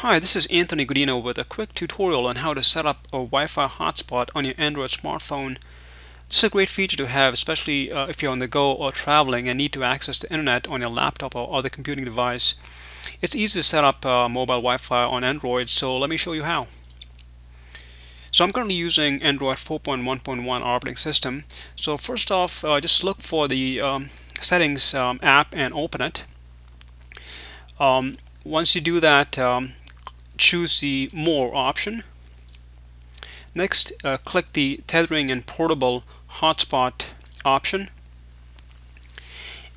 Hi, this is Anthony Godinho with a quick tutorial on how to set up a Wi-Fi hotspot on your Android smartphone. This is a great feature to have, especially uh, if you're on the go or traveling and need to access the internet on your laptop or other computing device. It's easy to set up uh, mobile Wi-Fi on Android, so let me show you how. So I'm currently using Android 4.1.1 operating system. So first off, uh, just look for the um, settings um, app and open it. Um, once you do that, um, choose the More option. Next, uh, click the Tethering and Portable Hotspot option.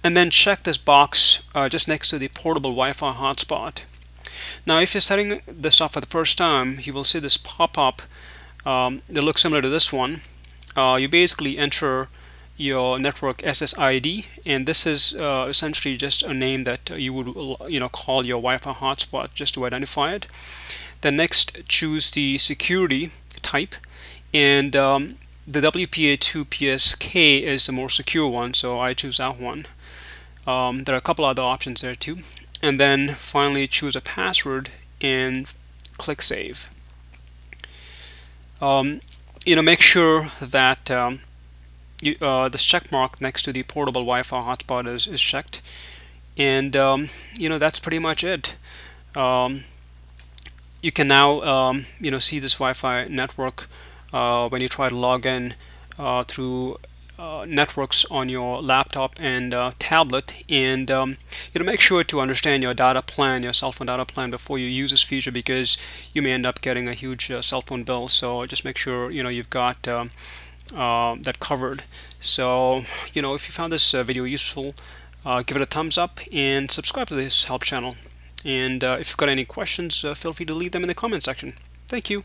And then check this box uh, just next to the Portable Wi-Fi Hotspot. Now, if you're setting this up for the first time, you will see this pop-up um, that looks similar to this one. Uh, you basically enter your network SSID and this is uh, essentially just a name that you would you know call your Wi-Fi hotspot just to identify it. Then next choose the security type and um, the WPA2 PSK is the more secure one so I choose that one. Um, there are a couple other options there too. And then finally choose a password and click save. Um, you know make sure that um, you, uh, this check mark next to the portable Wi-Fi hotspot is, is checked. And um, you know that's pretty much it. Um, you can now um, you know see this Wi-Fi network uh, when you try to log in uh, through uh, networks on your laptop and uh, tablet. And um, you know make sure to understand your data plan your cell phone data plan before you use this feature because you may end up getting a huge uh, cell phone bill. So just make sure you know you've got um, uh, that covered. So, you know, if you found this uh, video useful, uh, give it a thumbs up and subscribe to this help channel. And uh, if you've got any questions, feel free to leave them in the comment section. Thank you.